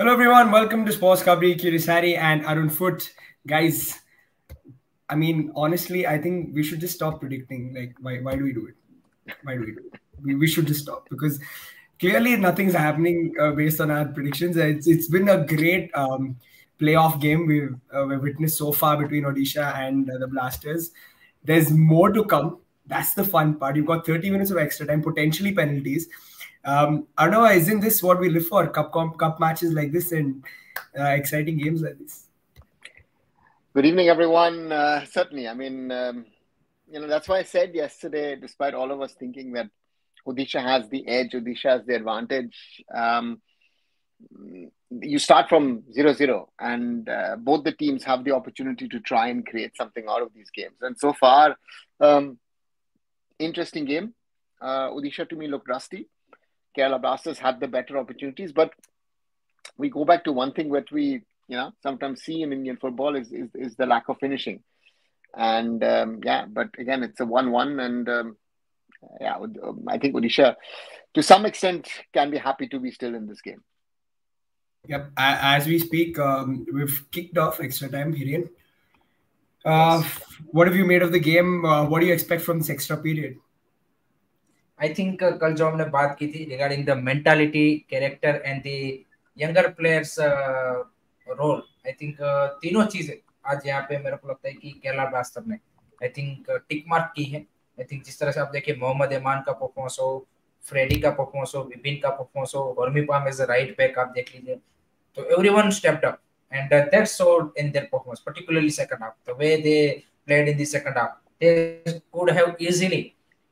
Hello, everyone. Welcome to Sports Khabri, Kirisari, and Arun Foot. Guys, I mean, honestly, I think we should just stop predicting. Like, why, why do we do it? Why do we do it? We, we should just stop because clearly nothing's happening uh, based on our predictions. It's, it's been a great um, playoff game we've, uh, we've witnessed so far between Odisha and uh, the Blasters. There's more to come. That's the fun part. You've got 30 minutes of extra time, potentially penalties. Um, Arnav, isn't this what we live for? Cup cup matches like this and uh, exciting games like this. Good evening, everyone. Uh, certainly, I mean, um, you know, that's why I said yesterday, despite all of us thinking that Odisha has the edge, Odisha has the advantage. Um, you start from zero zero, and uh, both the teams have the opportunity to try and create something out of these games. And so far, um, interesting game. Uh, Odisha to me looked rusty. Kerala Blasters had the better opportunities, but we go back to one thing that we you know sometimes see in Indian football is is, is the lack of finishing. And um, yeah, but again, it's a one-one, and um, yeah, I think Odisha, to some extent, can be happy to be still in this game. Yep. As we speak, um, we've kicked off extra time, Hiren. Uh, what have you made of the game? Uh, what do you expect from this extra period? I think uh, कल जो हमने बात की थी regarding the mentality character and the younger players role I think तीनों चीज़ें आज यहाँ पे मेरे को लगता है कि केरला ब्लास्टर ने आई थिंक टिक मार्क की है। आई थिंक जिस तरह से आप देखिए मोहम्मद ऐमान का परफॉर्मेंस हो, फ्रेडी का परफॉर्मेंस हो, विपिन का परफॉर्मेंस हो वर्मी पाम एज राइट बैक आप देख लीजिए। तो every one stepped and that so in their performance particularly second half the way they played in the second half they could have easily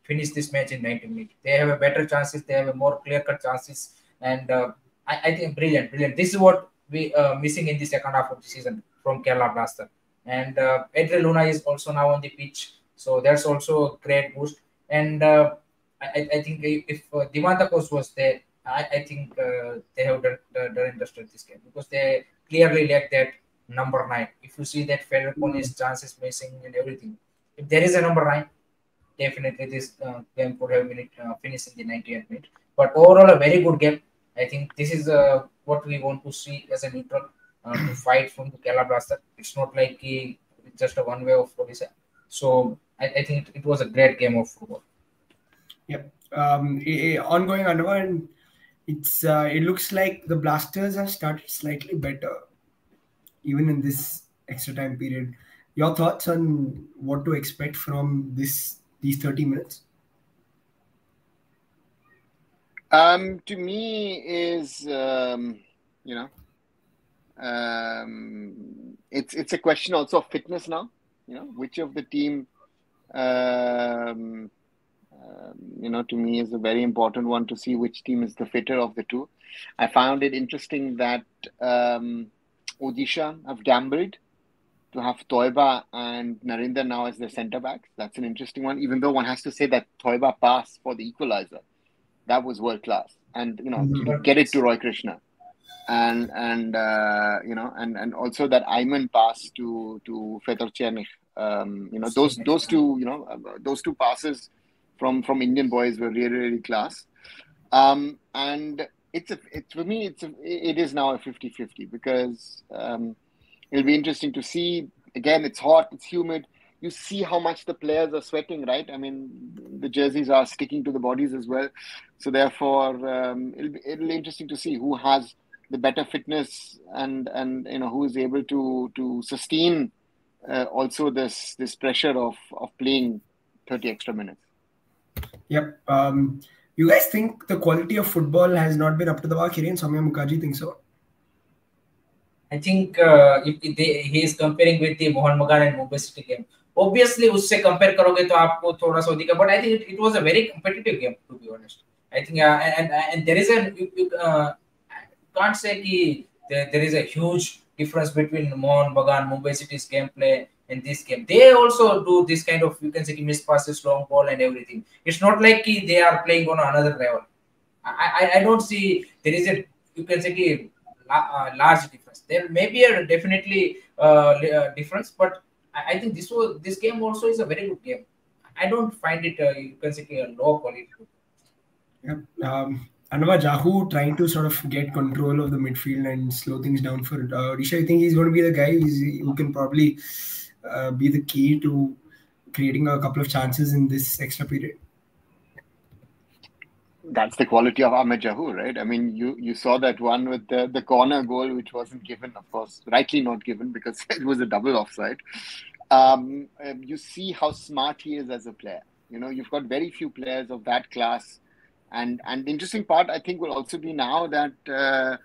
finished this match in 90 minutes. They have a better chances, they have a more clear-cut chances, and uh, I, I, think brilliant, brilliant. This is what we uh, missing in the second half of the season from Kerala Blaster. And uh, Luna is also now on the pitch, so that's also a great boost. And uh, I, I think if uh, Diamantakos was there, I, I think uh, they have done, done interested this game because they clearly lack that number nine. If you see that Federico's chances missing and everything, if there is a number nine, definitely this uh, game could have been uh, finished in the 90th minute. But overall, a very good game. I think this is uh, what we want to see as a neutral uh, to fight from the Kerala Blaster. It's not like it's just a one way of Odisha. So I, I think it was a great game of football. Yep. Um, a, a ongoing underwear and it's uh, it looks like the Blasters have started slightly better, even in this extra time period. Your thoughts on what to expect from this these thirty minutes? Um, to me, is um, you know, um, it's it's a question also of fitness now. You know, which of the team um, um, you know, to me is a very important one to see which team is the fitter of the two. I found it interesting that um, Odisha have gambled to have Thoiba and Narender now as their centre backs. That's an interesting one, even though one has to say that Thoiba pass for the equalizer. That was world class. And, you know, mm-hmm. get it to Roy Krishna. And, and uh, you know, and, and also that Aimen pass to, to Fedor Černych. Um, you know, those, those two, you know, uh, those two passes – from from Indian boys were really really class. Um, and it's a it's for me it's a, it is now a 50-50 because um, it'll be interesting to see again it's hot it's humid you see how much the players are sweating right i mean the jerseys are sticking to the bodies as well so therefore um, it'll, be, it'll be interesting to see who has the better fitness and and you know who is able to to sustain uh, also this this pressure of of playing 30 extra minutes Yep. Um, you guys think the quality of football has not been up to the mark? Hiren Soumya Mukherjee thinks so. I think uh, if they, he is comparing with the Mohan Bagan and Mumbai City game. Obviously, उससे compare करोगे तो आपको थोड़ा सा दिखा. But I think it, it was a very competitive game to be honest. I think uh, and and there is a you, you uh, can't say कि there, there is a huge difference between Mohan Bagan Mumbai City's gameplay in this game. They also do this kind of you can say miss passes, long ball, and everything. It's not like they are playing on another level. I, I, I don't see there is a you can say a large difference. There may be a definitely uh, uh, difference, but I, I, think this was this game also is a very good game. I don't find it uh, you can say a low quality. Yeah. Um, Anwar Jahouh trying to sort of get control of the midfield and slow things down for uh. I think he's going to be the guy who can probably uh, be the key to creating a couple of chances in this extra period. That's the quality of Ahmed Jahouh, right? I mean, you you saw that one with the, the corner goal, which wasn't given, of course, rightly not given because it was a double offside. Um, um, you see how smart he is as a player. You know, you've got very few players of that class and and the interesting part, I think, will also be now that uh,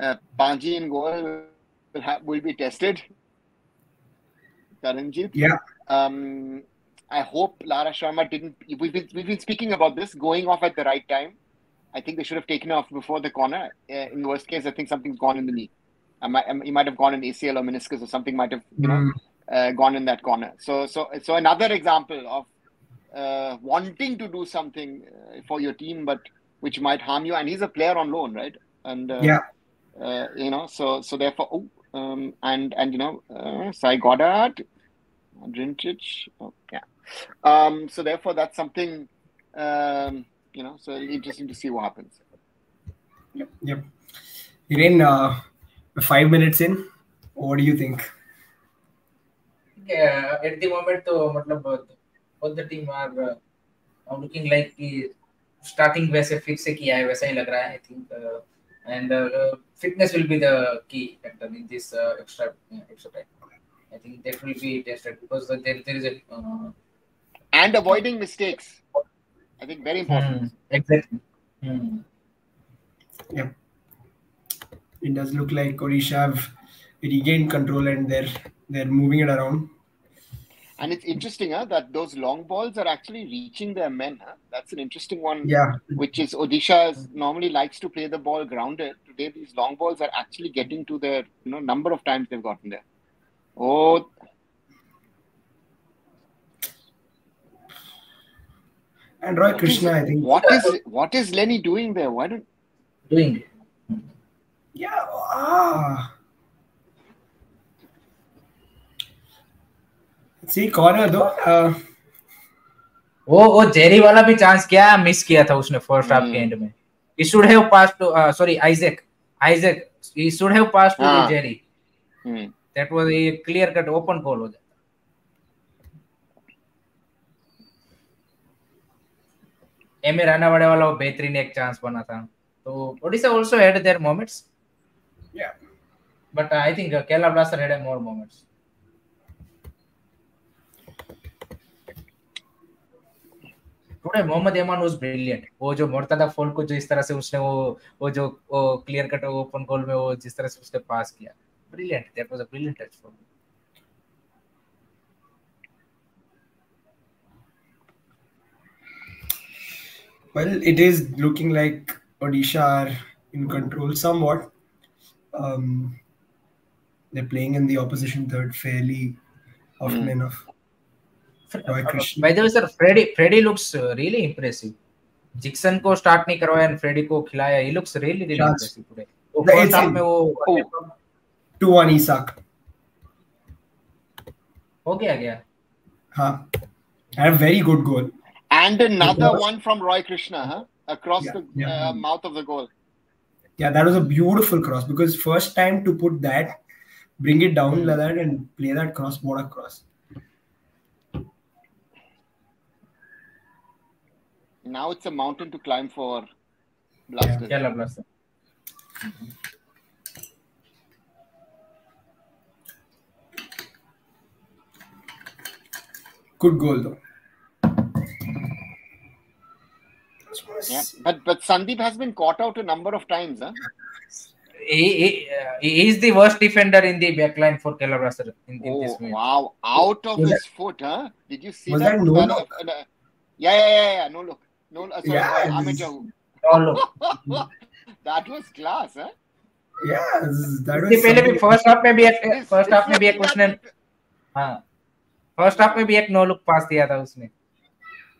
uh, Panji and goal will, have, will be tested. Karanjit. Yeah. Um, I hope Lara Sharma didn't. We've been, we've been speaking about this going off at the right time. I think they should have taken off before the corner. Uh, in the worst case, I think something's gone in the knee. I might, he might have gone in ACL or meniscus or something might have you know uh, gone in that corner. So so so another example of uh, wanting to do something uh, for your team, but which might harm you. And he's a player on loan, right? And uh, yeah, uh, you know, so so therefore, oh, um, and and you know, uh, Sai Goddard, Drincic, oh, yeah. Um, so therefore, that's something um, you know. So interesting to see what happens. Yep. Yep. Hiren, uh, five minutes in. What do you think? Yeah, at the moment, though, uh, both the team are uh, looking like the starting वैसे फिर से किया है वैसा uh, and uh, fitness will be the key factor in this uh, extra extra time. I think that will be tested because there, there is a uh, and avoiding mistakes. I think very important. Hmm, exactly. Hmm. Yep. It does look like Odisha have regained control and they're they're moving it around. And it's interesting huh, that those long balls are actually reaching their men. Huh? That's an interesting one. Yeah. Which is Odisha normally likes to play the ball grounded. Today, these long balls are actually getting to their you know number of times they've gotten there. Oh. And Roy what Krishna, is, I think. What is what is Lenny doing there? Why don't doing? Yeah. Ah. See corner though. Uh, वो वो Jerry वाला भी chance क्या miss किया था उसने first half के end में ही should have pass to sorry Isaac Isaac he should have pass to Jerry that was a clear cut open call हो जाए एम ए राना वाले वाला वो बेहतरीन एक चांस बना था तो Odisha also had their moments Yeah. but uh, I think uh, Kerala Blaster had uh, more moments. Today Mohammad Iman was brilliant वो जो मोड़ता था फॉल को जो इस तरह से उसने वो वो जो वो क्लियर कट ओपन गोल में वो जिस तरह से उसने पास किया। Brilliant that was a brilliant touch for me Well, it is looking like Odisha are in control somewhat. Um, they're playing in the opposition third fairly often Hmm. enough. Roy Krishna. By the way, sir, Freddy Freddy looks uh, really impressive. Jeakson को start नहीं करवाया and Freddy को खिलाया he looks really really Chance. Impressive today वो The- first it's half in- में वो Two on Isak. हो गया गया Huh. And a very good goal. and another one from Roy Krishna, huh? across yeah, the yeah. Uh, mouth of the goal. Yeah, that was a beautiful cross because first time to put that, bring it down like that and play that cross, border cross. Now it's a mountain to climb for Blaster. Yeah, yeah Blaster. Good goal though. Yeah. But but Sandeep has been caught out a number of times, huh? he, he, uh, he is the worst defender in the backline for Kerala Blaster in, in Oh this match. wow! Out of Was his foot, huh? Did you see Was that? that no Uh, look? uh, uh, yeah, yeah, yeah, yeah. No look. No, uh, sorry, Yeah, uh, it Ahmed is- Jahu. Oh, look. that was class, huh? Yeah, this is- that इससे was पहले भी something- first half में भी एक This- first this half में भी was एक उसने that- हाँ फर्स्ट हाफ में भी एक नो लुक पास दिया था उसने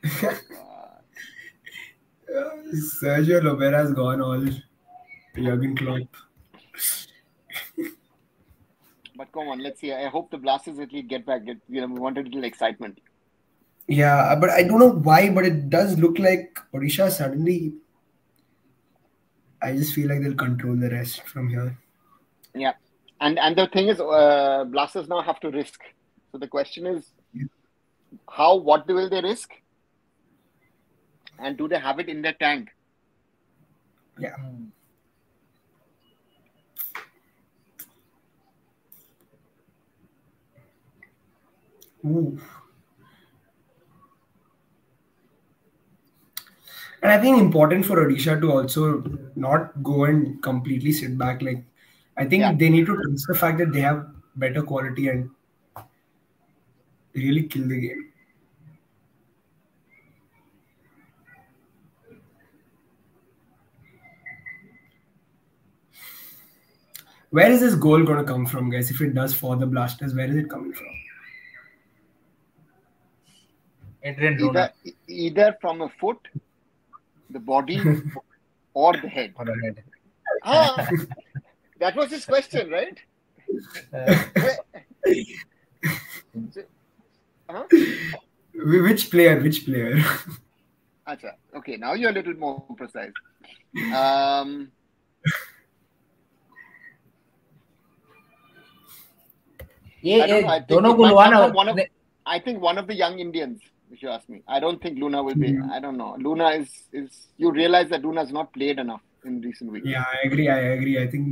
uh, Sergio Lobera has gone all Jurgen Klopp. But come on, let's see. I hope the Blasters at least get back. Get, you know, we want a little excitement. Yeah, but I don't know why, but it does look like Odisha suddenly I just feel like they'll control the rest from here. Yeah, and and the thing is, uh, Blasters now have to risk. So the question is, how? What will they risk? And do they have it in their tank? Yeah. Ooh. And I think important for Odisha to also not go and completely sit back. Like, I think Yeah. they need to trust the fact that they have better quality and really kill the game. Where is this goal going to come from, guys? If it does for the Blasters, where is it coming from? Adrian Either either from a foot, the body, or the head. on the head. Ah, that was his question, right? Uh, Huh? Which player? Which player? Acha. Okay, now you're a little more precise. Um, ये I don't ये know, I think दोनों it goal might हुआ come ना from one of- I think one of the young Indians, if you ask me. I don't think Luna will be. Yeah. I don't know. Luna is is. You realize that Luna has not played enough in recent weeks. yeah, I agree. I agree. I think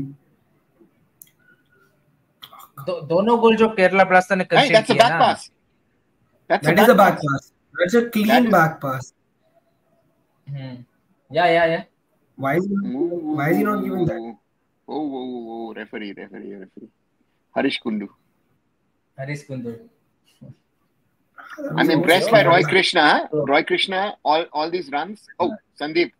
दो, दोनों गोल जो Kerala blaster ने Hey, कंसीड that's a किया back ना pass. That's that is a back pass. That's a clean That is- back pass. हम्म या या या Why is he, Ooh. why is he not giving that? Oh, oh, oh, oh, referee, referee, referee. Harish Kundu. I'm impressed by Roy Krishna. Roy Krishna, all all these runs. Oh, Sandeep.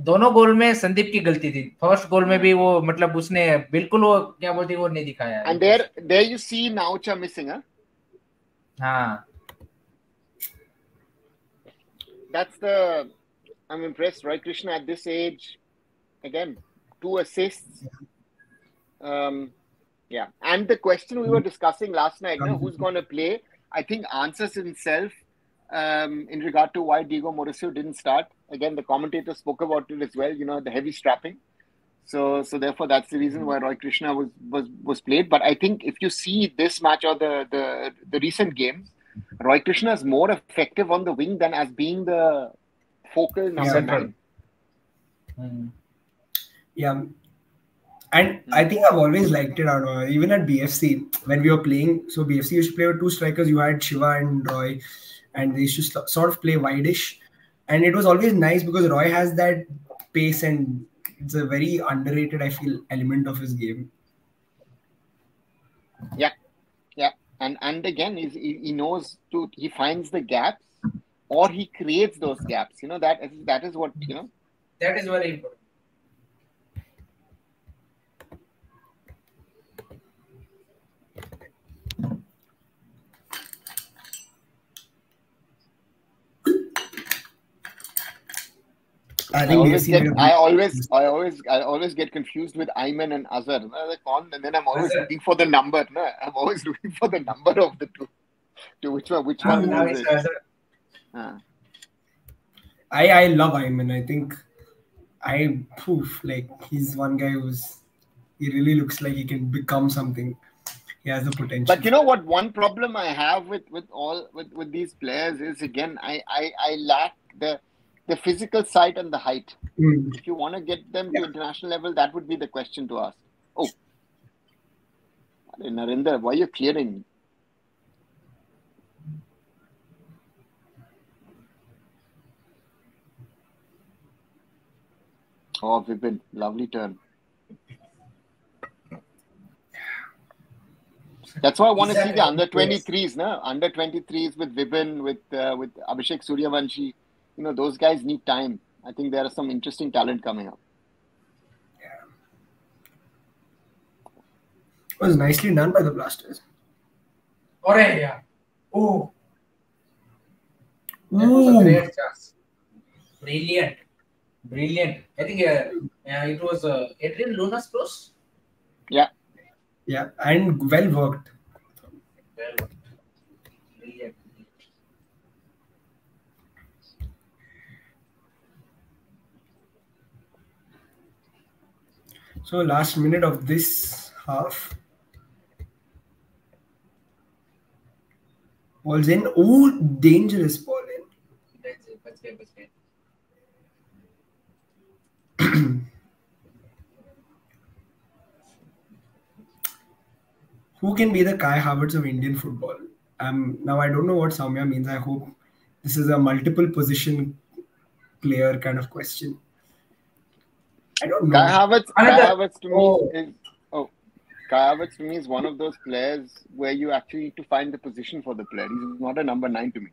दोनों गोल में संदीप की गलती थी। First गोल में भी वो मतलब उसने बिल्कुल वो क्या बोलते वो नहीं दिखाया। And there there you see Naocha missing हाँ। That's the I am impressed Roy Krishna at this age again two assists um Yeah. And the question we were discussing last night, no, who's going to play, I think answers itself um, in regard to why Diego Mauricio didn't start. Again, the commentator spoke about it as well, you know, the heavy strapping. So, so therefore, that's the reason why Roy Krishna was, was, was played. But I think if you see this match or the, the, the recent games, Roy Krishna is more effective on the wing than as being the focal number yeah. nine. Mm. Yeah, and I think I've always liked it. I don't know, even at BFC, when we were playing, so BFC used to play with two strikers. You had Shiva and Roy, and they used to sort of play wide-ish. And it was always nice because Roy has that pace and it's a very underrated, I feel, element of his game. Yeah, yeah, and and again, he's, he he knows to he finds the gaps, or he creates those gaps. You know that is that is what you know. that is very important I I always get I always I always I always get confused with Aimen and Azhar. No, like, on- And then I'm always Azhar. looking for the number. No, I'm always looking for the number of the two. To which one? Which one now is it? Azhar. Ah. I I love Aimen. I think I poof like he's one guy who's he really looks like he can become something. He has the potential. But you know what? One problem I have with with all with, with these players is again I, I I lack the the physical side and the height. Mm. If you want to get them to international level, that would be the question to ask. Oh, Narendra, why are you clearing? Oh, Vibin, lovely turn. That's why I want to see the under 23s, no? Under 23s with Vibin, with uh, with Abhishek Suryavanshi you know those guys need time. I think there are some interesting talent coming up. Yeah. It was nicely done by the Blasters. All right, yeah. Oh. Brilliant. Brilliant. I think uh, Yeah. it was uh, Adrian Luna's close. Yeah. Yeah, and well worked. Well worked. So last minute of this half. Ball's in. Oh, dangerous ball in. Who can be the Kai Havertz of Indian football? Um, now I don't know what Samya means. I hope this is a multiple position player kind of question. I don't know. Kai Havertz, Kai Havertz to me oh. is oh, Kai Havertz to me is one of those players where you actually need to find the position for the player. He's not a number nine to me.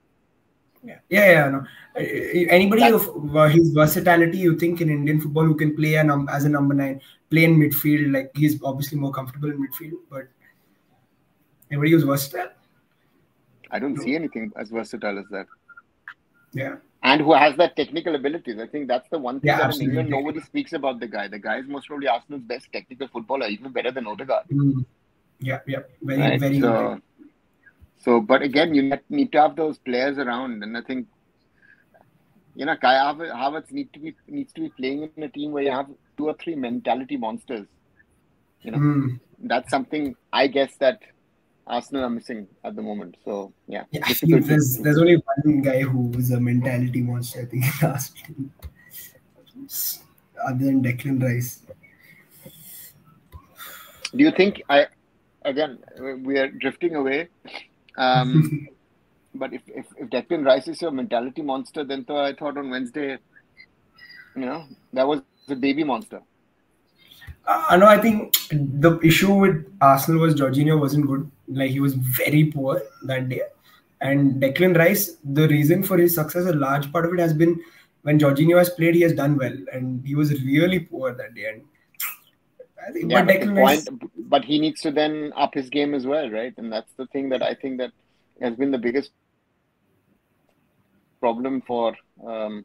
Yeah, yeah, yeah. No. Anybody That's- of uh, his versatility, you think in Indian football, who can play a num- as a number nine, play in midfield, like he's obviously more comfortable in midfield, but anybody who's versatile, I don't see anything as versatile as that. yeah, And who has that technical abilities. I think that's the one thing Yeah, that in. England nobody speaks about the guy. The guy is most probably Arsenal's best technical footballer, even better than Odegaard. Mm. yeah, yeah, very, Right? very so, good. so, but again, you need to have those players around, and I think you know Kai Havertz need to be needs to be playing in a team where you have two or three mentality monsters. You know, Mm. that's something I guess that Arsenal are missing at the moment. So yeah, Yeah, there's there's only one guy who is a mentality monster. I think team. other than Declan Rice. Do you think I again we are drifting away? Um, but if, if if Declan Rice is your mentality monster, then I thought on Wednesday, you know, that was the baby monster. Uh, no, I think the issue with Arsenal was Jorginho wasn't good. Like he was very poor that day. And Declan Rice, the reason for his success, a large part of it has been when Jorginho has played, he has done well, and he was really poor that day. And I think, Yeah, but but, Rice, point, but he needs to then up his game as well, right? And that's the thing that I think that has been the biggest problem for um,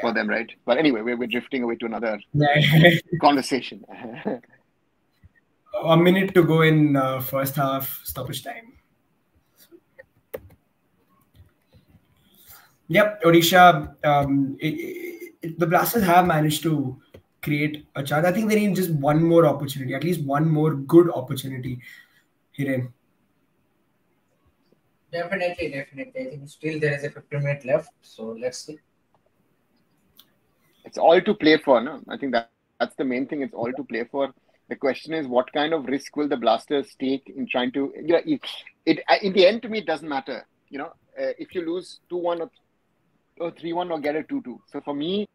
for them, right? But anyway, we're, we're drifting away to another conversation. a minute to go in uh, first half stoppage time. Yep, Odisha. Um, it, it, the Blasters have managed to create a chance. I think they need just one more opportunity, at least one more good opportunity. Hiren. Definitely, definitely. I think still there is a 15 minute left, so let's see. it's all to play for, no? I think that that's the main thing. It's all to play for. The question is, what kind of risk will the Blasters take in trying to? You know, it, it in the end to me it doesn't matter. You know, uh, if you lose two one or or three one or get a two two. So for me,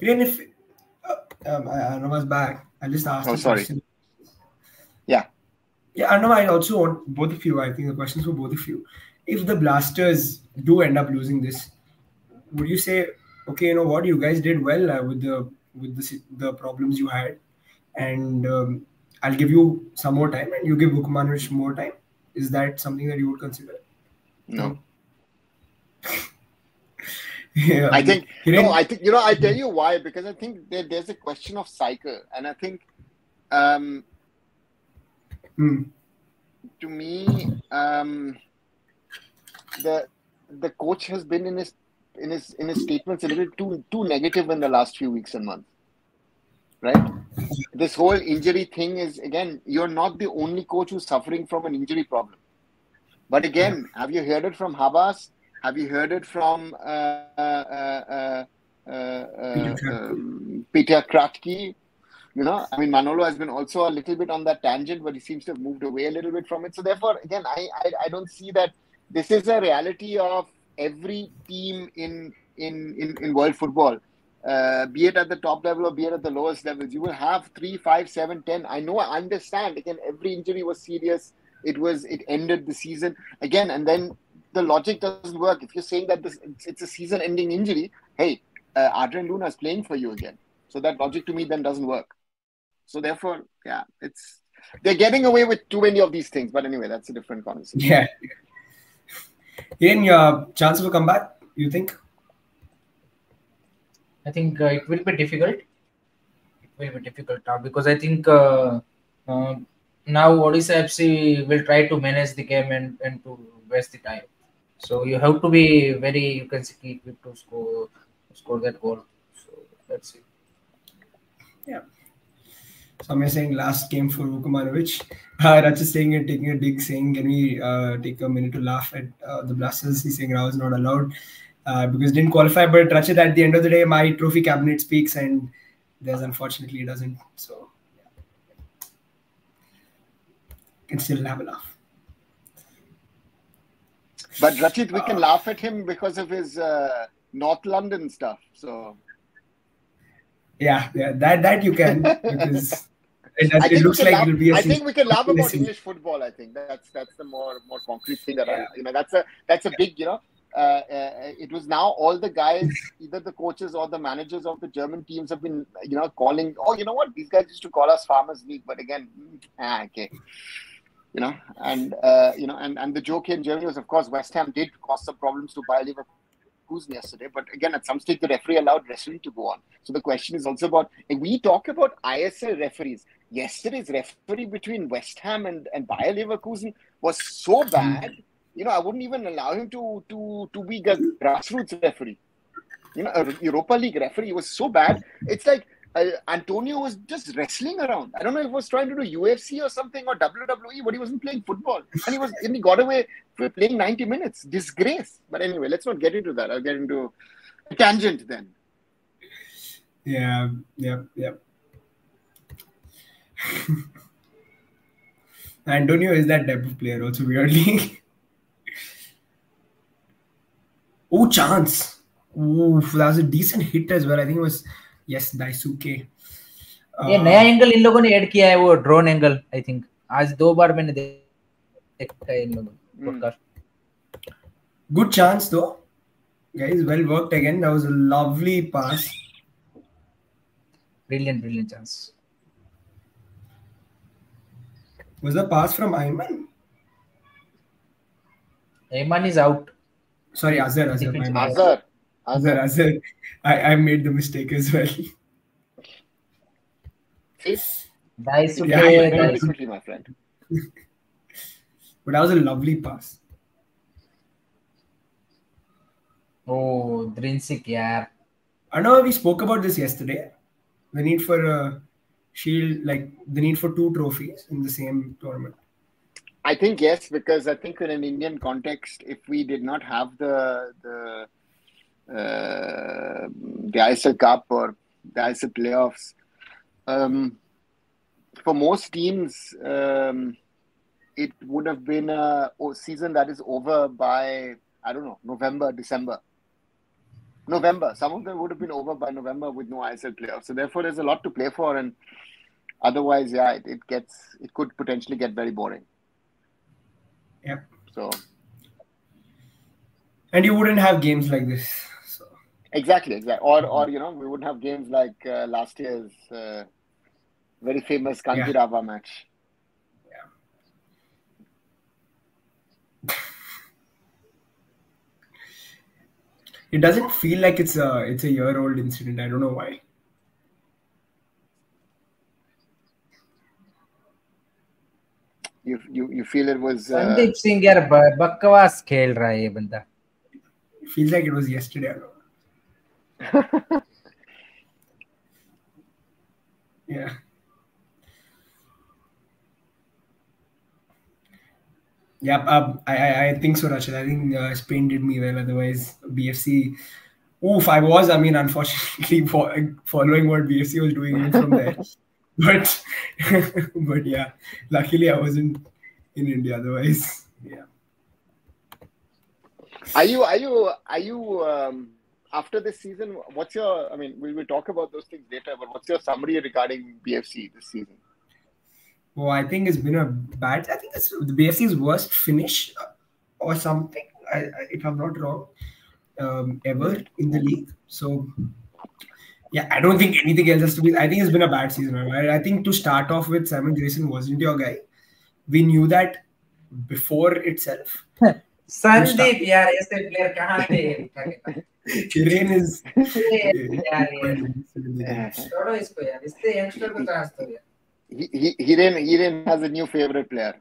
Hiren, if uh, um, I, I was back, I just asked. Oh, a sorry. question. Yeah. Yeah, I know. I also want both of you. I think the questions for both of you. If the Blasters do end up losing this, would you say, okay, you know what, you guys did well uh, with the with the the problems you had, and um, I'll give you some more time, and you give Vukomanovic more time. Is that something that you would consider? no. yeah, I think Hiren- no. I think you know. I tell you why because I think there, there's a question of cycle, and I think um, Hmm. to me, um, the the coach has been in his in his in his statements a little too too negative in the last few weeks and months. Right? This whole injury thing is again, you're not the only coach who's suffering from an injury problem. But again, have you heard it from Habas? Have you heard it from uh, uh, uh, uh, uh, Peter Kratky. um, Peter Kratky? You know, I mean, Manolo has been also a little bit on that tangent, but he seems to have moved away a little bit from it. So therefore, again, I, I, I don't see that this is a reality of every team in in in, in world football. Uh, be it at the top level or be it at the lowest levels, you will have three, five, seven, ten. I know, I understand. Again, every injury was serious. It was, it ended the season again, and then the logic doesn't work. If you're saying that this it's, a season-ending injury, hey, uh, Adrian Luna is playing for you again. So that logic to me then doesn't work. So therefore, yeah, it's they're getting away with too many of these things. But anyway, that's a different conversation. Yeah. Hiren, your chance of a comeback, you think? I think uh, it will be difficult. It will be difficult now because I think uh, uh, now Odisha FC will try to manage the game and, and to waste the time. So you have to be very you can see quick to score score that goal. So let's see. Yeah. Some are saying last game for Vukomanovic. Uh, Rach is saying and taking a dig, saying, Can we uh, take a minute to laugh at uh, the Blasters? He's saying Rao is not allowed uh, because didn't qualify. But Rachit, at the end of the day, my trophy cabinet speaks, and there's unfortunately doesn't. So, yeah. can still have a laugh. But Rachit, we can laugh at him because of his uh, North London stuff. So Yeah, yeah, that that you can because it, does, it looks like laugh, it'll be a I think we can laugh about. English football. I think that's that's the more more concrete thing that I, you know that's a that's a big you know. Uh, uh, it was now all the guys, either the coaches or the managers of the German teams have been, you know, calling. Oh, you know what? These guys used to call us Farmers League, but again, mm, ah, okay, you know, and uh, you know, and and the joke here in Germany was, of course, West Ham did cause some problems to Bayer Leverkusen yesterday, but again, at some stage, the referee allowed wrestling to go on. So the question is also about. We talk about ISL referees. Yesterday's referee between West Ham and and Bayer Leverkusen was so bad. You know, I wouldn't even allow him to to to be a grassroots referee. You know, a Europa League referee was so bad. It's like uh, Antonio was just wrestling around. I don't know if he was trying to do UFC or something or WWE, but he wasn't playing football, and he was and he got away playing 90 minutes. Disgrace. But anyway, let's not get into that. I'll get into a tangent then. Yeah, yep, yep. Antonio is that type of player also weirdly. oh, chance. Ooh, that was a decent hit as well. I think it was yes Daisuke ये नया angle इन लोगों ने add किया है वो drone angle I think आज दो बार मैंने देखा है इन लोगों गुड चांस दो guys well worked again that was a lovely pass brilliant brilliant chance was the pass from Aimen Aimen is out sorry Azhar Azhar Azhar, Azhar. I, I made the mistake as well. It's nice to yeah, play. Yeah, my friend. but that was a lovely pass. Oh, Drincic, yeah. I know we spoke about this yesterday. The need for a shield, like the need for two trophies in the same tournament. I think yes, because I think in an Indian context, if we did not have the the the ISL Cup or the ISL playoffs, um, for most teams, um, it would have been a season that is over by I don't know November, December. November. Some of them would have been over by November with no ISL playoffs. So therefore, there's a lot to play for, and otherwise, yeah, it, it gets it could potentially get very boring. Yep. So And you wouldn't have games like this. So exactly, exactly. Or or you know, we wouldn't have games like uh, last year's uh, very famous Kanjirava match. it doesn't feel like it's a it's a year old incident. I don't know why. You you you feel it was uh, Sandeep Singh यार ब- बकवास खेल रहा है ये बंदा It feels like it was yesterday. I don't know. Yeah. Yeah, um, I, I I think so, Rachel. I think uh, Spain did me well. Otherwise, BFC. Oof, I was. I mean, unfortunately, for, following what BFC was doing from there. But, but yeah, luckily I wasn't in India. Otherwise, yeah. Are you are you are you um, after this season? What's your? I mean, we will talk about those things later. But what's your summary regarding BFC this season? Oh, I think it's been a bad. I think it's the BFC's worst finish uh, or something. I, I, if I'm not wrong, um, ever in the league. So, yeah, I don't think anything else has to be. I think it's been a bad season. I, I think to start off with, Simon Grayson wasn't your guy. We knew that before itself. Sandeep यार ऐसे player कहाँ थे Hiren is. छोड़ो इसको has a new favorite player.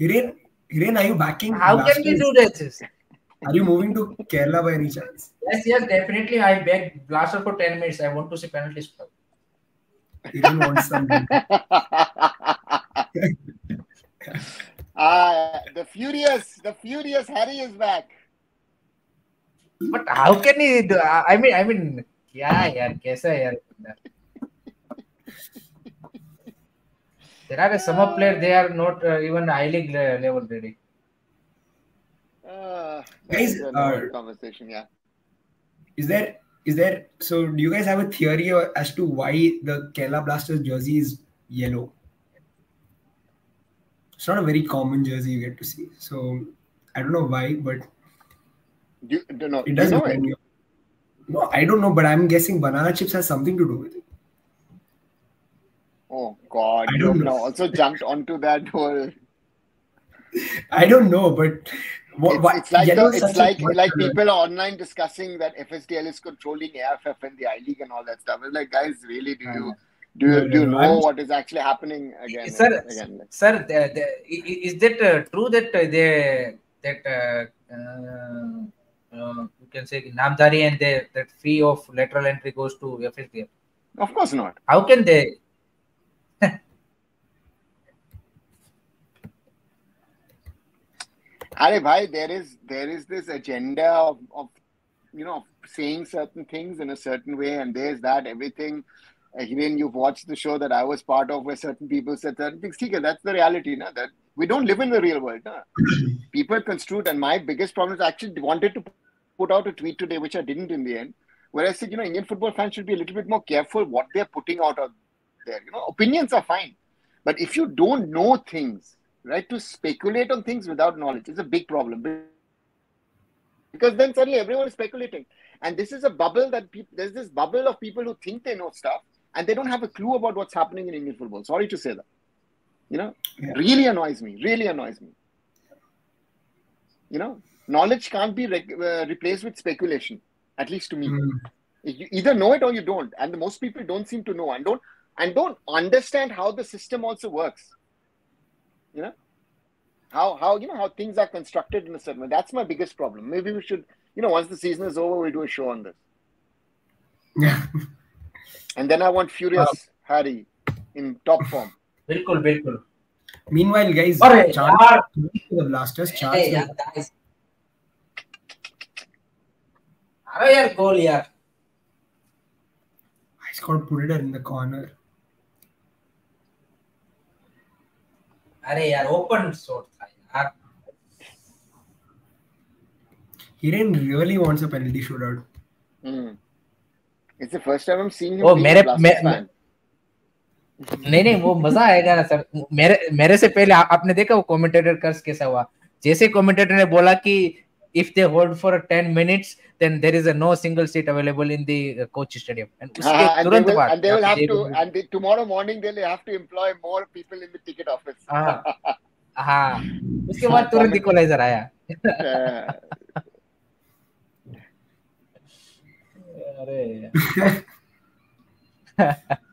Hiren, Hiren, are you backing? How can we do this? Are you moving to Kerala by any chance? Yes, yes, definitely. I beg Blaster for 10 minutes. I want to see penalty spot. Wants something. Ah, uh, the furious, the furious Harry is back. But how can he do? I mean, I mean, yeah, yeah, kaisa yaar. There are some uh, players they are not uh, even high league level ready. Uh, guys, uh, conversation, yeah. Is there is there so do you guys have a theory as to why the Kerala Blasters jersey is yellow? It's not a very common jersey you get to see, so I don't know why, but do, do, no, it do you does know remind it? me No, I don't know, but I'm guessing banana chips has something to do with it. Oh God, I don't have know. now also jumped onto that whole. I don't know, but what, It's, it's like the, it's like like people are online discussing that FSDL is controlling AFF and the I League and all that stuff. It's like, guys, really, do you do you, do you know I'm- what is actually happening again? Sir, again, Sir, the, the, i- i- is that uh, true that uh, they that uh, uh, you can say Namdhari and they, that fee of lateral entry goes to FSDL? of course not. How can they? Are bhai, there is there is this agenda of, of you know saying certain things in a certain way, and there's that everything. Hiren, you've watched the show that I was part of, where certain people said certain things. Okay, that's the reality, na? That we don't live in the real world, na? People construed, and my biggest problem is I actually wanted to put out a tweet today, which I didn't in the end, where I said, you know, Indian football fans should be a little bit more careful what they're putting out out there. You know, opinions are fine, but if you don't know things, right, to speculate on things without knowledge is a big problem because then suddenly everyone is speculating, and this is a bubble that people. There's this bubble of people who think they know stuff and they don't have a clue about what's happening in Indian football. Sorry to say that. You know, Yeah. really annoys me. Really annoys me. You know, knowledge can't be re- uh, replaced with speculation at least to me. Mm. you either know it or you don't and the most people don't seem to know and don't and don't understand how the system also works. You know? How how you know how things are constructed in a certain way. That's my biggest problem. Maybe we should you know once the season is over we'll do a show on this. Yeah. And then i want furious wow. harry in top form. Bilkul bilkul. Meanwhile guys All right. charles, charles, charles, charles, charles, charles, अरे यार गोल यार got to put it in the corner. अरे यार open shot था यार Hiren really wants a penalty shootout. Hmm. It's the first time I'm seeing him Oh, मेरे- मैं- fan. नहीं नहीं वो मज़ा आएगा ना सर मेरे मेरे से पहले आ- आपने देखा वो कमेंटेटर कर्स कैसा हुआ जैसे कमेंटेटर ने बोला कि if they hold for 10 minutes then there is a no single seat available in the uh, coach stadium and उसके Ah, and, they तुरंत will, बाद and they will have they to, will- and they, tomorrow morning they'll have to employ more people in the ticket office. हाँ हाँ उसके बाद तुरंत equaliser आया Uh, अरे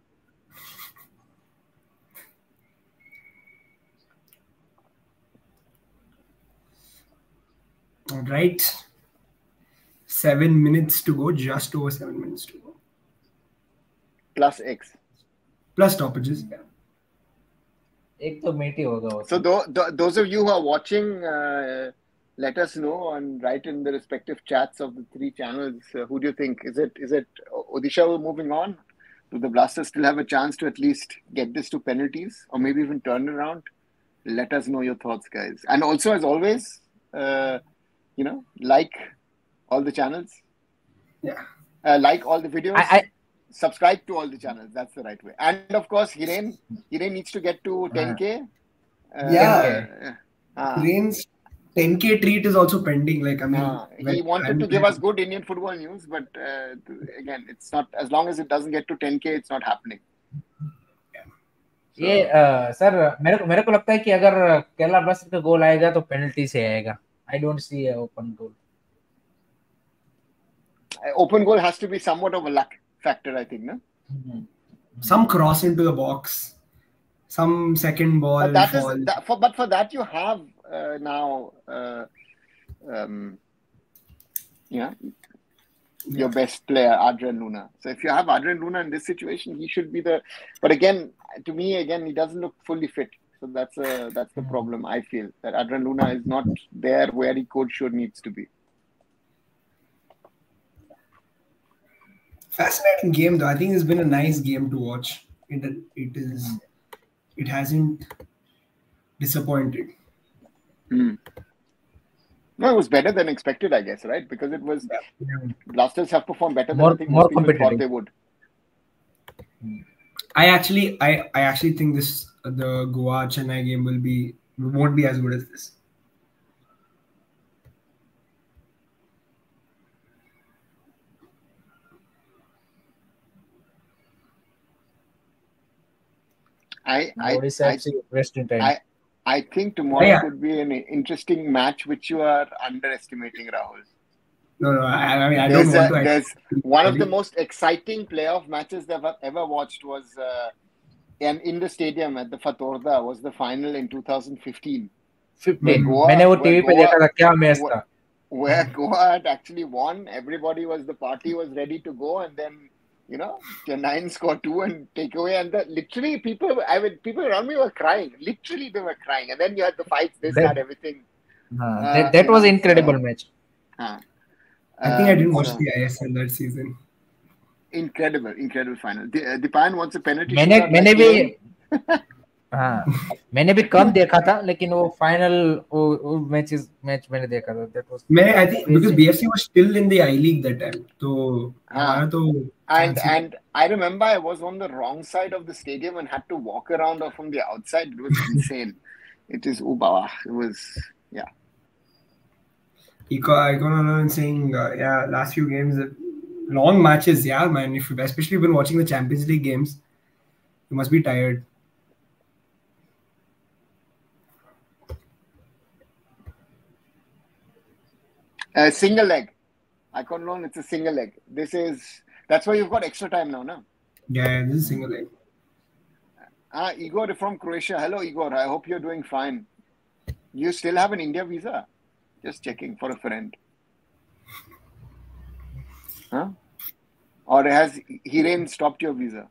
All right. Seven minutes to go, just over seven minutes to go. plus X. Plus stoppages. Yeah. एक तो meet ही होगा वो So tho- tho- those of you who are watching, uh, let us know and write in the respective chats of the three channels. Uh, who do you think? Is it is it Odisha moving on? Do the Blasters still have a chance to at least get this to penalties or maybe even turn around? Let us know your thoughts, guys. And also, as always, uh, you know, like all the channels, Yeah. uh, like all the videos. I, I subscribe to all the channels. That's the right way. And of course, Hiren, Hiren needs to get to 10k. Uh, Yeah. uh, Hiren's 10k treat is also pending. Like, I mean, uh, when- he wanted I'm to give playing- us good Indian football news, but uh, again, it's not as long as it doesn't get to 10k, it's not happening. So, ये अ, sir मेरे को मेरे को लगता है कि अगर Kerala blaster का गोल आएगा तो पेनल्टी से आएगा I don't see an open goal. Open goal has to be somewhat of a luck factor, I think. No? Mm-hmm. Some cross into the box, some second ball. But, that is, that, for, but for that, you have uh, now, uh, um, yeah, your best player, Adrian Luna. So if you have Adrian Luna in this situation, he should be the. But again, to me, again, he doesn't look fully fit. So that's a that's the problem. I feel that Adrian Luna is not there where he could should needs to be. Fascinating game though. I think it's been a nice game to watch. It it is. It hasn't disappointed. Hmm. No, it was better than expected, I guess, right? Because it was Yeah. Blasters have performed better than More- I think more most people thought they would. I actually, I, I actually think this the Goa Chennai game will be won't be as good as this. I I, I, FC rest in time. I- I think tomorrow Yeah. could be an interesting match which you are underestimating, Rahul. No, no, I, I mean I don't There's, want to. there's one of the most exciting playoff matches that I've ever watched was uh, and in the stadium at the Fatorda was the final in 2015 15 Goa- मैंने वो where TV पे गोवा- देखा था क्या match Goa- था where Goa had actually won. Everybody was the party was ready to go, and then you know Chennai scored two and take away, and the, literally people I mean people around me were crying. Literally they were crying, and then you had the fights, this, That- that, everything. हाँ, Uh, that, that was you know, incredible so- match Huh. I think I didn't Um, watch so- the ISL that season. Incredible, incredible final. The, uh, Dipan wants a penalty. मैंने shootout मैंने like भी Kane. हाँ मैंने भी कम देखा था लेकिन वो फाइनल वो, वो मैचेस मैच मैंने देखा था that was मैं I think because Crazy. BFC was still in the I League that time, तो हाँ. हमारा तो And chances- and I remember I was on the wrong side of the stadium and had to walk around or from the outside. It was insane. It is ubawa. It was yeah. Iko Ikononon saying, uh, yeah, last few games, uh, long matches, yeah, man. If you, especially been watching the Champions League games, you must be tired. A single leg. I can't know it's a single leg. This is that's why you've got extra time now, no? Yeah, this is single leg. Ah, Igor from Croatia. Hello, Igor. I hope you're doing fine. You still have an India visa? Just checking for a friend. Huh? Or has Hiren stopped your visa?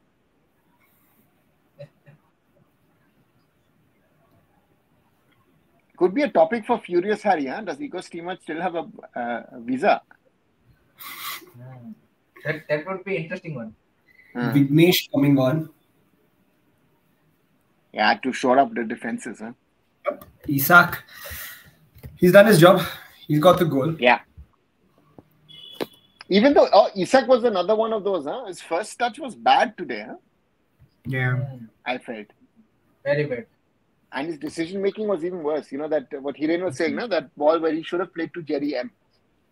Could be a topic for Furious Harry. Huh? Does Igor Stimac still have a uh, visa? Hmm. that that would be interesting one Huh. Vignesh coming on. Yeah, to shore up the defenses. Huh? Isak, he's done his job. He's got the goal. Yeah. Even though oh, Isak was another one of those, huh? His first touch was bad today, huh? Yeah. I felt. very bad And his decision making was even worse. You know, that what Hiren was saying, no? that ball where he should have played to Jerry M.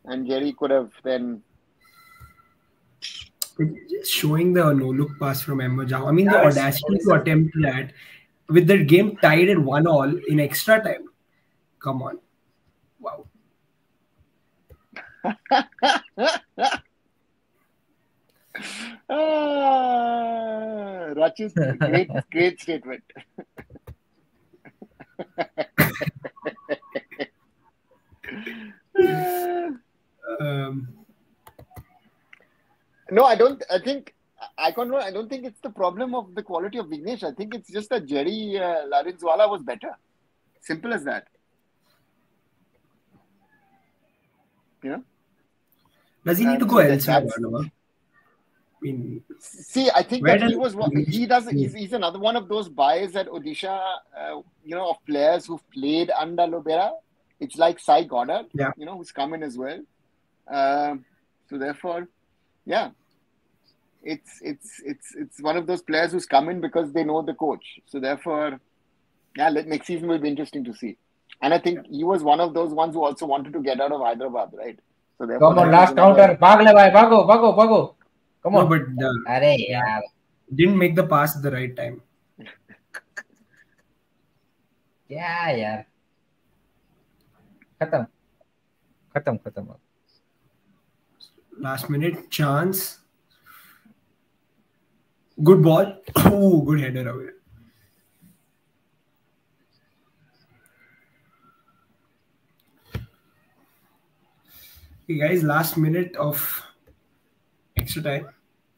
And Jerry could have then. Just showing the no look pass from Ahmed Jahouh. I mean, the Yeah, it's- audacity to attempt that with the game tied at one all in extra time. Come on. Wow. ah, Rachi's great, great statement. Um, No, I don't. I think I can't. I don't think it's the problem of the quality of Vignesh. I think it's just that Jerry uh, Lalrinzuala was better. Simple as that. You know. does he need to Uh, go elsewhere? that's- I mean, See, I think that he was. one- He does. play? He's, he's another one of those buys at Odisha. Uh, you know, of players who've played under Lobera. It's like Cy Goddard. Yeah. You know, who's coming as well. Um, so therefore, yeah, it's it's it's it's one of those players who's come in because they know the coach. So therefore, yeah, let, next season will be interesting to see. And I think he was one of those ones who also wanted to get out of Hyderabad, right? So therefore, come on, last counter, bagle bhai, bago, bago, bago. Come on, no, but the, yeah. didn't make the pass at the right time. yeah, yeah. Khatam, khatam, khatam. Last minute chance. Good ball. Oh, good header away. Okay, guys, last minute of extra time.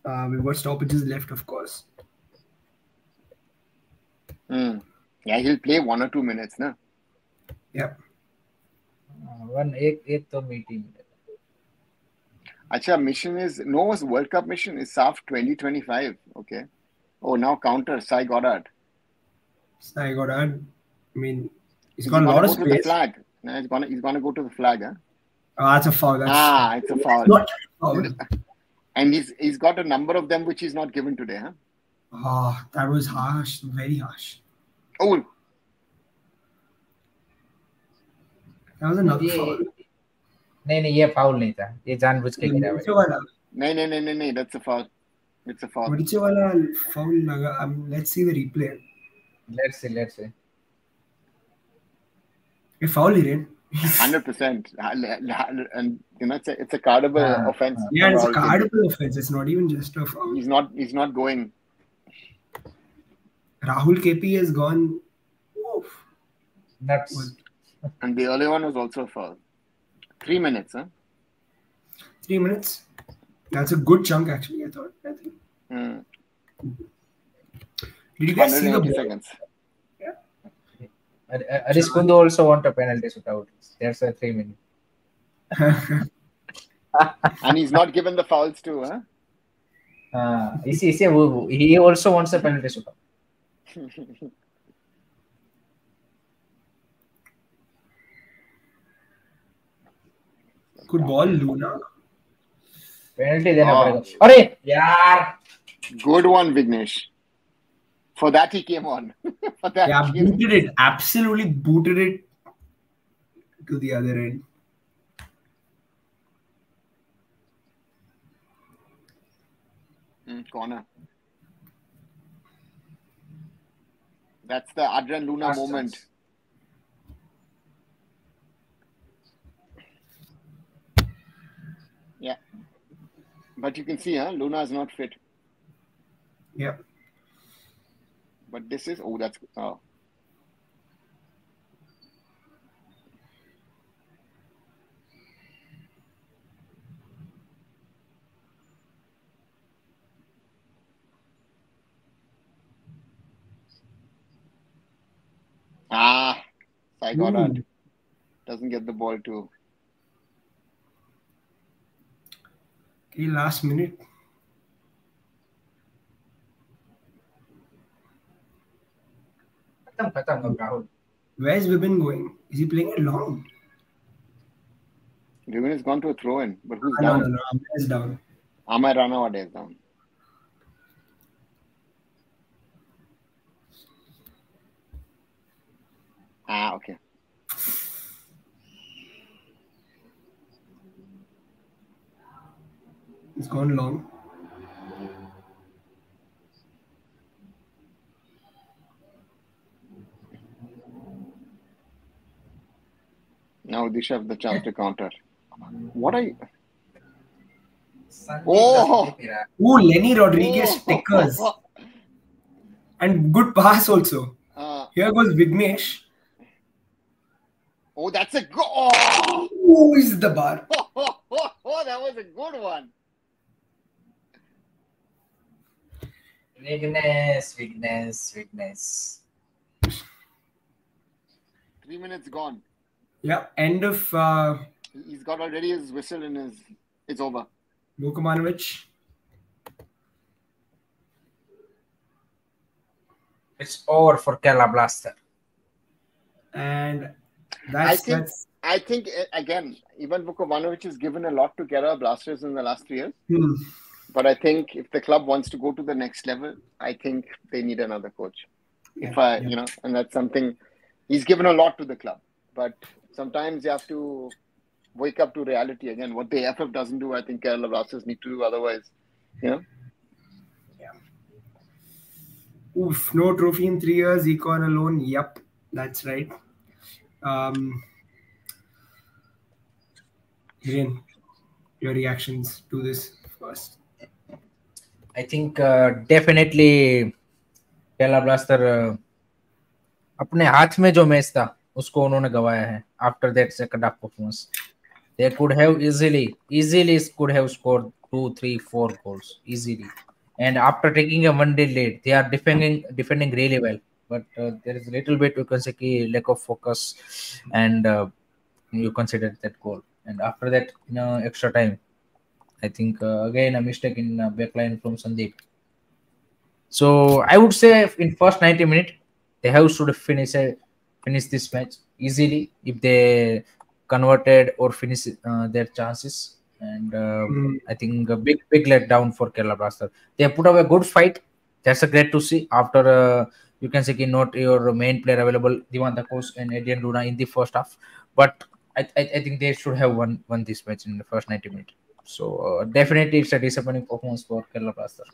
Uh, we've got stoppages left, of course. Mm. Yeah, he'll play one or two minutes, na? Yeah. Uh, one eight eight of meeting. Acha mission is Noah's World Cup mission is SAF 2025. Okay. Oh, now counter Cy Goddard. Cy Goddard. I mean, he's, he's got a lot of space. Flag. No, he's gonna he's to go to the flag. Huh? Oh, that's a foul. That's Ah, it's a foul. not a foul. And he's he's got a number of them which he's not given today, huh? Oh, that was harsh. Very harsh. Oh, That was another ये foul. नहीं नहीं ये foul नहीं था ये जानबूझ के गिरा Murice भाई wala, no, no, no, no, no, that's a foul. It's a foul. Murice wala foul laga. Um, let's see the replay. Let's see let's C A foul he did. Hundred percent, and you know it's a it's a cardable yeah. offense. Yeah, it's a cardable offense. It's not even just a. Foul. He's not. He's not going. Rahul KP has gone. Oof. That's. And the early one was also a foul. Three minutes, huh? Three minutes. That's a good chunk, actually. I thought. I think. Mm. Did you guys see the ball? Seconds. Aris Kundu also want a penalty shootout. That's a three minute. And he's not given the fouls too, huh? Uh, इसी इसी वो वो- he also wants a penalty shootout. good ball, Luna. Penalty देना हाँ। पड़ेगा. अरे यार Good one, Vignesh. For that he came on. For that Yeah, he booted it. Absolutely booted it to the other end. Mm, corner. That's the Adrian Luna Last moment. chance. Yeah. But you can see, huh? Luna is not fit. Yeah. But this is oh, that's oh. Ah, Goddard doesn't get the ball too. Okay, last minute. खत्म खत्म अब Rahul. Where's Vibin going? Is he playing it long? Given has gone to a throw in, but who's Ah, no, down? no, no. Amir is down. Amar Ranawade is down. Ah, okay. It's gone long. Now Disha have the chance to counter. What I you? oh, Lenny Rodrigues oh. and good pass also. Uh, Here goes Vignesh. Oh, that's a go! Oh! Who is the bar? Oh, oh, oh, oh, that was a good one. Vignesh, Vignesh, Vignesh. Three minutes gone. Yeah, end of uh, He's got already his whistle in his. It's over. Vukomanovic. It's over for Kerala Blaster. And I think- that's I think uh, again, Ivan Vukomanovic has given a lot to Kerala Blasters in the last three years. hmm. But I think if the club wants to go to the next level, I think they need another coach. if I, yeah. you know, and that's something he's given a lot to the club. But sometimes you have to wake up to reality again. What the FF doesn't do, I think Kerala Blasters need to do. Otherwise, you know, Oof, no trophy in three years, econ alone. Yep, that's right. Um, Hiren, your reactions to this first. I think uh, definitely Kerala blaster uh, अपने हाथ में जो match था उसको उन्होंने गवाया है after that second half performance. They could have easily, easily could have scored two, three, four goals easily. And after taking a one-day lead, they are defending defending really well. But uh, there is a little bit you can say lack of focus, and uh, you consider that goal. And after that, you know, extra time, I think uh, again a mistake in uh, backline from Sandeep. So I would say in first 90 minutes they have should finish a finish this match easily if they converted or finish uh, their chances. And Mm. I think a big big letdown for Kerala Blaster. They have put up a good fight. That's a great to see after uh, you can say not your main player available, Divan Kos and Adrian Luna in the first half. But I, I, I think they should have won won this match in the first 90 minutes. So uh, definitely it's a disappointing performance for Kerala Blaster.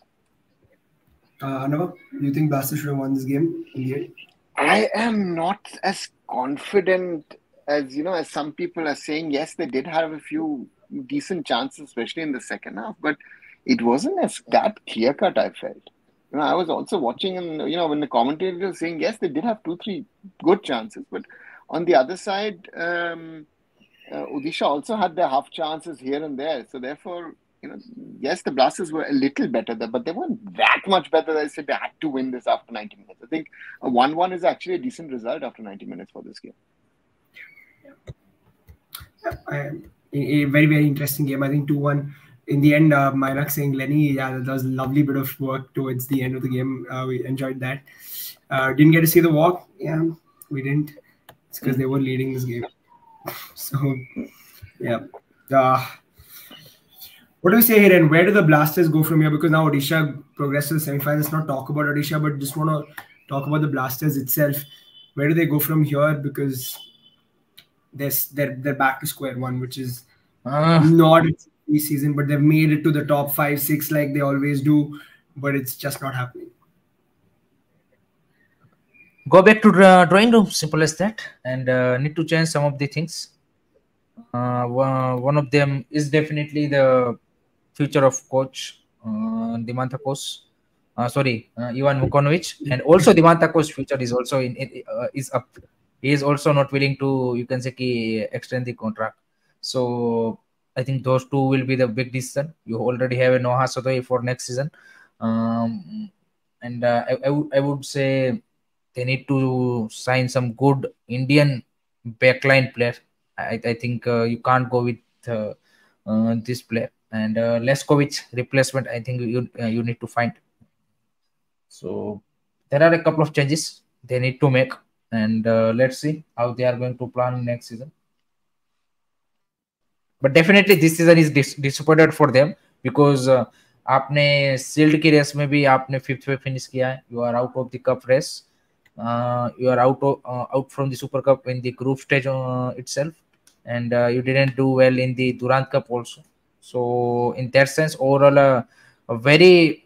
Uh, Anava, you think Blaster should have won this game in the end? I am not as confident as you know as some people are saying. Yes, they did have a few decent chances, especially in the second half, but it wasn't as that clear cut. I felt. You know, I was also watching, and you know, when the commentator was saying, yes, they did have two, three good chances, but on the other side, um, uh, Odisha also had their half chances here and there. So therefore, you know, yes, the Blasters were a little better there, but they weren't that much better. I said they had to win this after 90 minutes. I think a 1-1 is actually a decent result after 90 minutes for this game. I, a, a very very interesting game. I think two one. In the end, uh, Myrak saying Lenny, yeah, that was a lovely bit of work towards the end of the game. Uh, we enjoyed that. Uh, didn't get to see the walk. Yeah, we didn't. It's because they were leading this game. So, yeah. Uh, what do we say here? And where do the Blasters go from here? Because now Odisha progressed to the semifinals. Let's not talk about Odisha, but just want to talk about the Blasters itself. Where do they go from here? Because they're they're, they're back to square one, which is Uh, not a season, but they've made it to the top five, six like they always do, but it's just not happening. go back to the drawing room simple as that and uh, need to change some of the things uh, one of them is definitely the future of coach uh, Diamantakos. Uh, sorry, uh, Ivan Vukomanovic, and also Diamantakos' future is also in, uh, is up. He is also not willing to you can say ki, extend the contract. So I think those two will be the big decision. You already have a Noah Sadaoui for next season, um, and uh, I, I would say they need to sign some good Indian backline player. I, I think uh, you can't go with uh, uh, this player and uh, Leskovic replacement. I think you uh, you need to find. So there are a couple of changes they need to make, and uh, let's see how they are going to plan next season. But definitely this season is dis- disappointed for them because uh, आपने shield की race में भी आपने fifth पे finish किया है you are out of the cup race you are out of, uh, out from the super cup in the group stage uh, itself and uh, you didn't do well in the durand cup also so in that sense overall uh, a very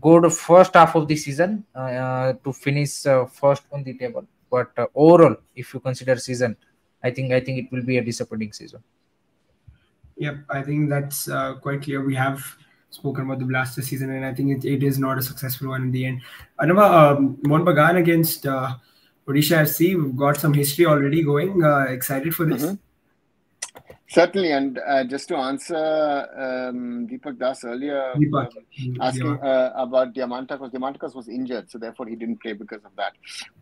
good first half of the season uh, uh, to finish uh, first on the table but uh, overall if you consider season i think i think it will be a disappointing season Yep, I think that's uh, quite clear. We have spoken about the Blaster season, and I think it, it is not a successful one in the end. Anava, um, Mohun Bagan against uh, Odisha FC, we've got some history already going. Uh, excited for this? Mhm. Certainly, and uh, just to answer um, Deepak Das earlier, Deepak. um, asking uh, about Diamantakos. Diamantakos was injured, so therefore he didn't play because of that.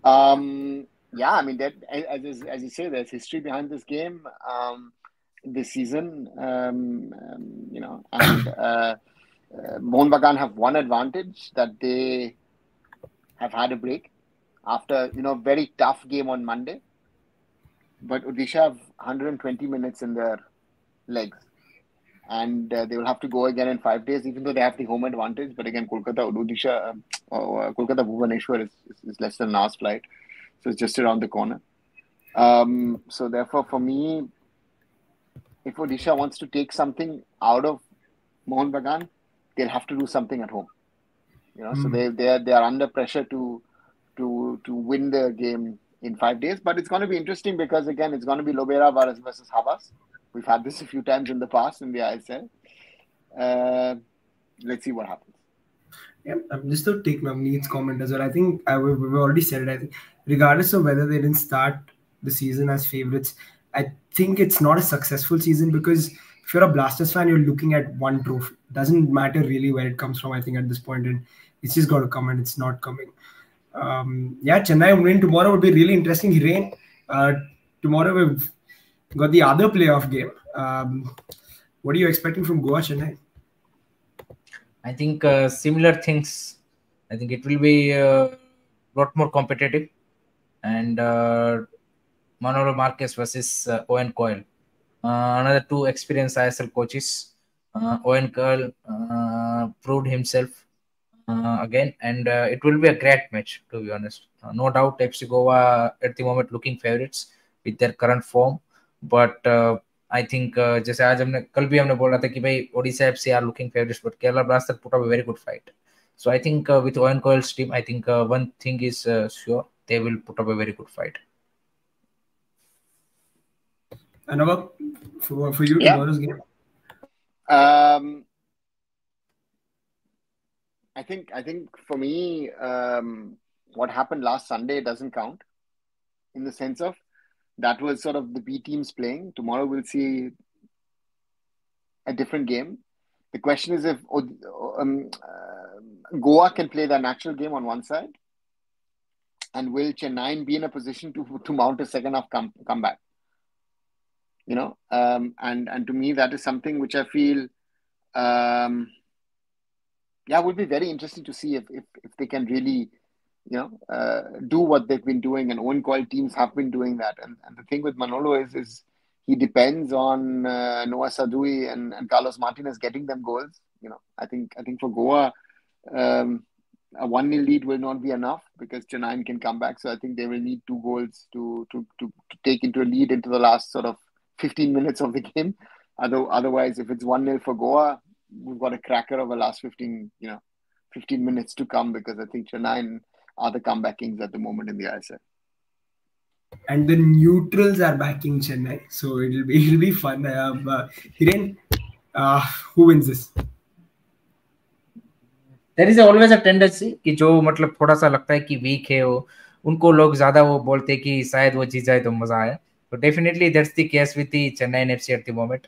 Um, yeah, I mean, that, as, as, you say, there's history behind this game, um, this season, um, um, you know, and uh, uh, Mohun Bagan have one advantage that they have had a break after, you know, very tough game on Monday. But Odisha have 120 minutes in their legs and uh, they will have to go again in five days, even though they have the home advantage. But again, Kolkata, Odisha, um, or uh, Kolkata, Bhubaneswar is, is, is less than an hour's flight, so it's just around the corner. Um, so therefore, for me, if Odisha wants to take something out of Mohun Bagan, they'll have to do something at home. You know, so Mm. they they are, they are under pressure to to to win the game in five days. But it's going to be interesting because again, it's going to be Lobera versus versus Habas. We've had this a few times in the past in the ISL. Uh, let's see what happens. Yeah, um, just to take Navneet's comment as well. I think I, we- we've already said it. I think regardless of whether they didn't start the season as favorites, I think it's not a successful season because if you're a Blasters fan, you're looking at one trophy. Doesn't matter really where it comes from. I think at this point, and it's just got to come, and it's not coming. Um, yeah, Chennai win tomorrow would be really interesting. Hiren, uh, tomorrow we've got the other playoff game. Um, what are you expecting from Goa Chennai? I think uh, similar things. I think it will be a lot more competitive, and uh, Manolo Marquez versus uh, Owen Coyle. Uh, another two experienced ISL coaches. Uh, Owen Coyle uh, proved himself uh, again, and uh, it will be a great match. To be honest, uh, no doubt, FC Goa at the moment looking favorites with their current form, but uh, I think uh, जैसे आज हमने कल भी हमने बोला था कि भाई Odisha FC are looking favourites but Kerala blaster put up a very good fight. So I think uh, with Owen Coyle's team, I think uh, one thing is uh, sure they will put up a very good fight. And about for, for you Yeah. tomorrow's game? Um, I think I think for me, um, what happened last Sunday doesn't count, in the sense of that was sort of the B teams playing. Tomorrow we'll see a different game. The question is if um, uh, Goa can play their natural game on one side, and will Chennai be in a position to to mount a second half come comeback? You know, um, and and to me that is something which I feel, um, yeah, it would be very interesting to see if if, if they can really, you know, uh, do what they've been doing, and Owen Coyle teams have been doing that. And and the thing with Manolo is is he depends on uh, Noah Sadaoui and, and Carlos Martinez getting them goals. You know, I think I think for Goa, um, a one 0 lead will not be enough because Chennai can come back. So I think they will need two goals to to to, to take into a lead into the last sort of 15 minutes of the game. Other, otherwise, if it's 1 0 for Goa, we've got a cracker of the last 15, you know, 15 minutes to come because I think Chennai are the comeback kings at the moment in the ISL. And the neutrals are backing Chennai, so it'll be it'll be fun. Um, uh, Hiren, uh, who wins this? There is always a tendency कि जो मतलब थोड़ा सा लगता है कि week है वो उनको लोग ज्यादा वो बोलते हैं कि शायद वो जीत जाए तो मजा आए तो definitely that's the case with the Chennai FC at the moment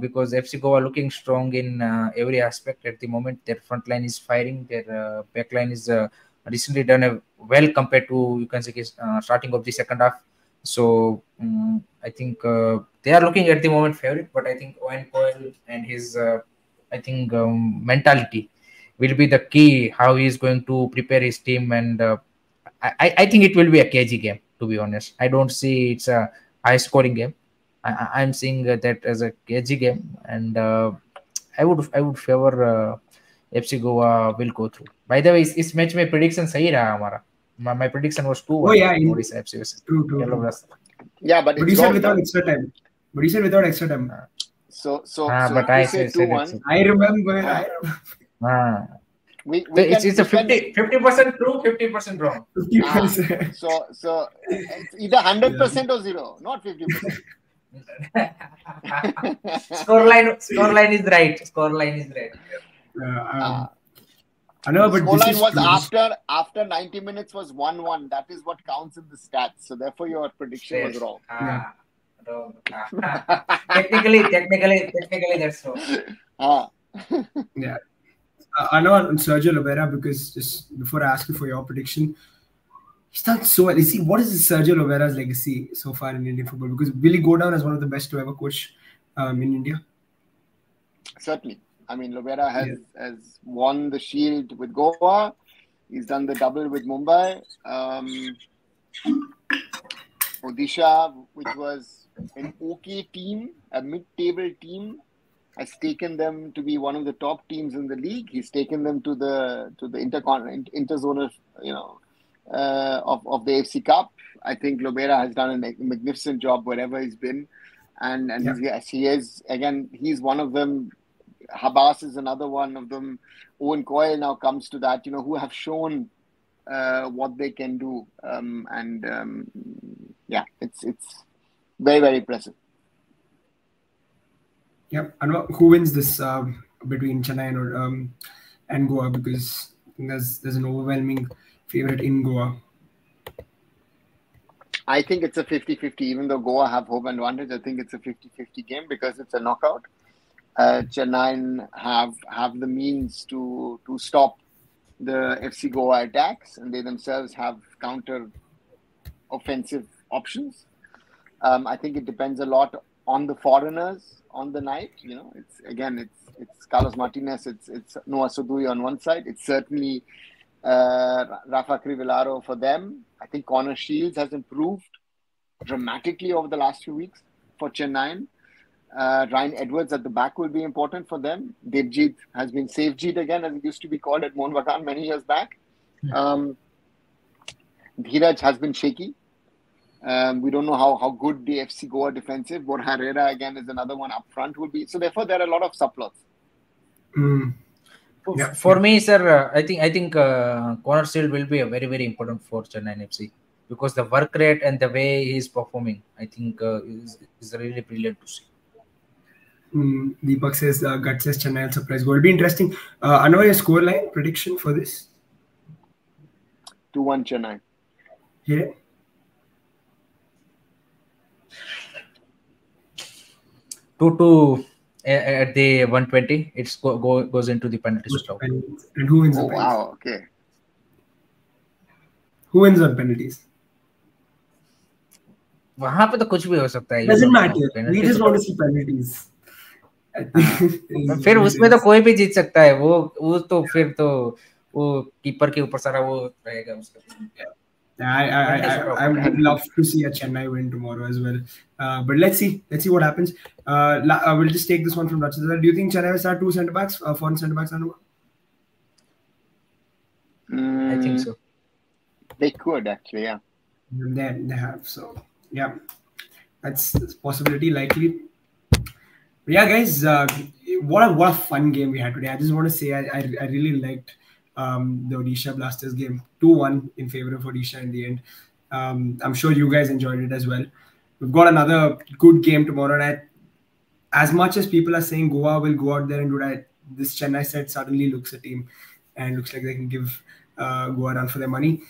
because FC Goa looking strong in uh, every aspect at the moment. Their front line is firing. Their uh, back line is uh, recently done a well compared to you can say uh, starting of the second half. So um, I think uh, they are looking at the moment favorite, but I think Owen Coyle and his uh, I think um, mentality will be the key how he is going to prepare his team and uh, I, I think it will be a cagey game to be honest i don't see it's a high scoring game I, i'm seeing uh, that as a cagey game and uh, i would i would favor uh, fc goa will go through by the way इस, इस match में prediction सही रहा हमारा my, my prediction was 2 Oh, yeah, in- Odisha FC versus True, true. Yellow true. Blasters. Yeah, but But it's you said gone without now. extra time. But you said without extra time. So so, Ah, so but if I you say said- two said one. it's- I remember. I remember. Ah. We, we it's, can, it's a we can- 50 percent true 50 percent wrong 50%. So so it's either hundred percent or zero, not fifty percent. scoreline scoreline is right scoreline is right Uh, um, Ah. I know, but this Scoreline is was true. after after ninety minutes was one one. That is what counts in the stats. So therefore, your prediction was wrong. Ah, wrong. Ah. technically, technically, technically, that's wrong. Ah. Uh, I know on Sergio Lobera because just before I ask you for your prediction, he's done so well. You see, what is Sergio Lobera's legacy so far in Indian football? Because will he go down as one of the best to ever coach um, in India? Certainly. I mean, Lovera has, has won the Shield with Goa. He's done the double with Mumbai. Um, Odisha, which was an okay team, a mid-table team, has taken them to be one of the top teams in the league. He's taken them to the to the intercon interzonal, you know, uh, of of the AFC Cup. I think Lobera has done a magnificent job wherever he's been, and and he's, yes, he is again. He's one of them. Habas is another one of them. Owen Coyle now comes to that. You know, who have shown uh, what they can do, um, and um, yeah, it's it's very very impressive. Yep. And who wins this um, between Chennai and um, and Goa because there's there's an overwhelming favorite in Goa. I think it's a 50-50. Even though Goa have home advantage, I think it's a 50-50 game because it's a knockout. Uh, Chennai have have the means to to stop the FC Goa attacks, and they themselves have counter offensive options. Um, I think it depends a lot on the foreigners on the night. You know, it's again, it's it's Carlos Martinez, it's it's Noah Sadaoui on one side. It's certainly Rafa Crivellaro for them. I think Connor Shields has improved dramatically over the last few weeks for Chennai. Uh, Ryan Edwards at the back will be important for them. Devjit has been Savejit again, as it used to be called at Mohun Bagan many years back. Um, Dheeraj has been shaky. Um, we don't know how, how good the FC Goa defensive. Borja Herrera again is another one up front will be. So therefore, there are a lot of subplots. Mm. For- Yeah, For me, sir, uh, I think I think uh, Connor Shield will be a very very important for Chennai FC because the work rate and the way he is performing, I think uh, is, is really brilliant to see. Mm, Deepak says uh, Gut says Chennai will surprise. Will be interesting. Uh, Anwar, your score line prediction for this? 2 1 Chennai. Yeah. Two two a- at the 120, it's go, go goes into the penalty shootout. And who wins Oh, the penalties? wow. Okay. Who wins on penalties? वहाँ पे तो कुछ भी हो सकता है Doesn't matter. We just want to see penalties. फिर उसमें तो कोई भी जीत सकता है वो वो तो फिर तो वो कीपर के ऊपर सारा वो रहेगा उसका I, I, I, I, I would love to see a Chennai win tomorrow as well. Uh, but let's see. Let's see what happens. Uh, la- uh, we'll just take this one from Rachita. Do you think Chennai will start two centre backs, uh, foreign centre backs? Anwar? I think Mm, so. They could actually, yeah. They, they have. So, yeah, that's, that's a possibility, likely. But yeah, guys, uh, what a what a fun game we had today. I just want to say I, I, I really liked um, the Odisha Blasters game, two one in favor of Odisha in the end. Um, I'm sure you guys enjoyed it as well. We've got another good game tomorrow night. As much as people are saying Goa will go out there and do that, this Chennai set suddenly looks a team and looks like they can give uh, Goa run for their money.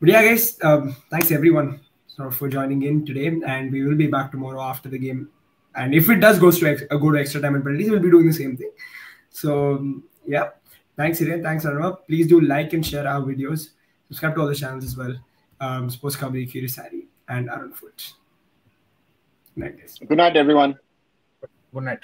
But yeah, guys, um, thanks everyone sort of for joining in today, and we will be back tomorrow after the game. And if it does go to ex- uh, go to extra time and penalties, we'll be doing the same thing. So um, yeah, thanks Hiren, thanks Arnav. Please do like and share our videos. Subscribe to all the channels as well. Um, Sports Khabri, Kirisari, and Arun Foot. Good night, guys. Good night, everyone. Good night.